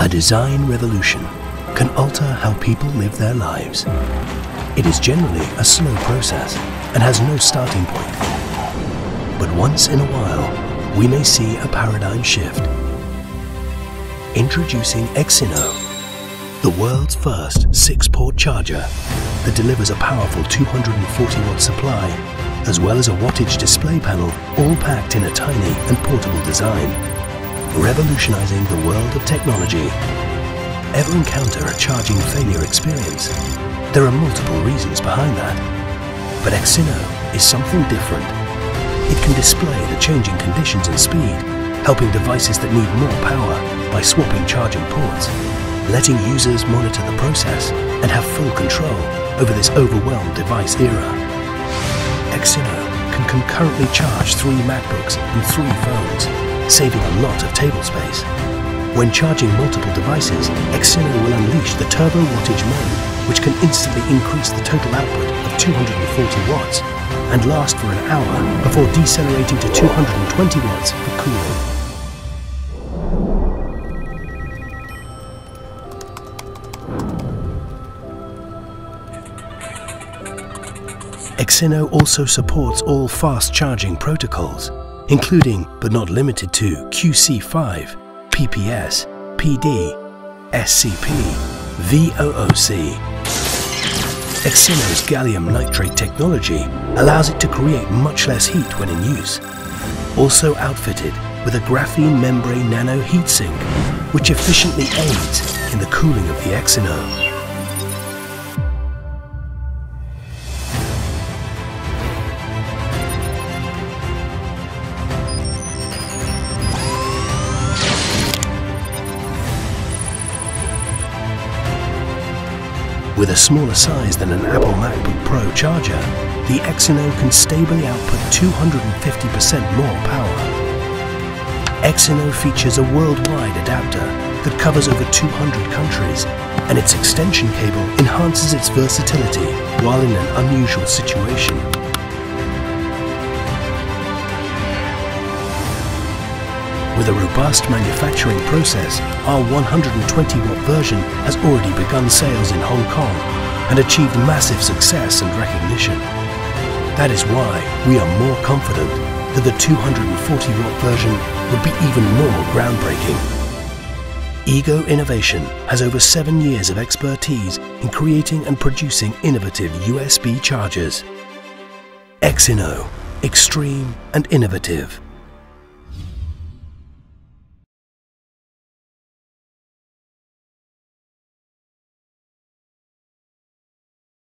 A design revolution can alter how people live their lives. It is generally a slow process and has no starting point. But once in a while, we may see a paradigm shift. Introducing Exinno, the world's first six-port charger that delivers a powerful 240 watt supply, as well as a wattage display panel, all packed in a tiny and portable design, revolutionizing the world of technology. Ever encounter a charging failure experience? There are multiple reasons behind that. But Exinno is something different. It can display the changing conditions and speed, helping devices that need more power by swapping charging ports, letting users monitor the process and have full control over this overwhelmed device era. Exinno can concurrently charge three MacBooks and three phones, saving a lot of table space. When charging multiple devices, Exinno will unleash the turbo wattage mode, which can instantly increase the total output of 240 watts and last for an hour before decelerating to 220 watts for cooling. Exinno also supports all fast charging protocols, including but not limited to QC5, PPS, PD, SCP, VOOC. Exinno's gallium nitride technology allows it to create much less heat when in use. Also outfitted with a graphene membrane nano heatsink, which efficiently aids in the cooling of the Exinno. With a smaller size than an Apple MacBook Pro charger, the Exinno can stably output 250% more power. Exinno features a worldwide adapter that covers over 200 countries, and its extension cable enhances its versatility while in an unusual situation. With a robust manufacturing process, our 120 watt version has already begun sales in Hong Kong and achieved massive success and recognition. That is why we are more confident that the 240 watt version would be even more groundbreaking. Ego Innovation has over seven years of expertise in creating and producing innovative USB chargers. Exinno, extreme and innovative.